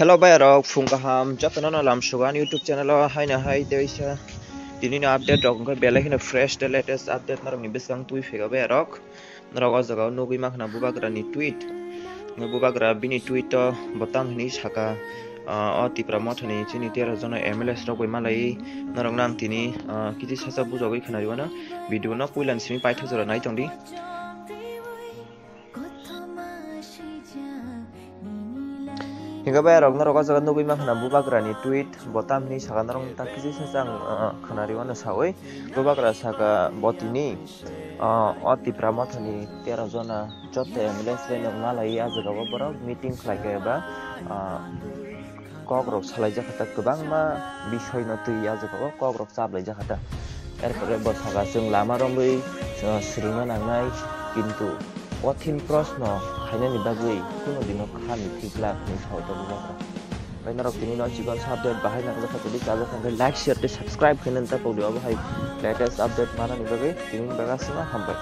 Hello bayarok fungkaham jatana na lam sugan YouTube channel o haina hai deisa dinini update rok ongkha belai fresh the latest update narok ni bisang tui phega bayarok narok o jaga o bubagra ni tweet bubagra bini tweet o botam hini saka o tipra mothani chini tera jona MLS rok bai malai narok nang tini kisi sacha bujagoi khwnari wano video no puilan simi paitha jora nai tongdi hinga ba rok narok roka jaga nugui mankhana bubakra ni tweet botam ni saka na rong ta kisi sajang khanari wana sawai bubakra saka botini অতি প্রামথনি তেরো জন চতে ambulance লাইনে মালাই আজগাবো বরক meeting খাইকে বা কগ্রক সালাই জাখাতা গোবাং মা বিষয় না তুই আজগাবো কগ্রক চাবলাই জাখাতা এরপরে বসাগা जों লামা রম্বই শ্রীমা নাংনাই কিন্তু কঠিন প্রশ্ন খাইনানি বাগै কোনো দিনও খানি ঠিকলা খানি সাহতা বুবাকা বাই নারক তিনি ন জীবন আপডেট বাহাই নাগা কথা যদি কাজে থাকলে লাইক শেয়ার সাবস্ক্রাইব খাইনান তা পৌদি অবহাই লেটেস্ট আপডেট মানানি বাগै তিনি বাগাসিনা হামবাই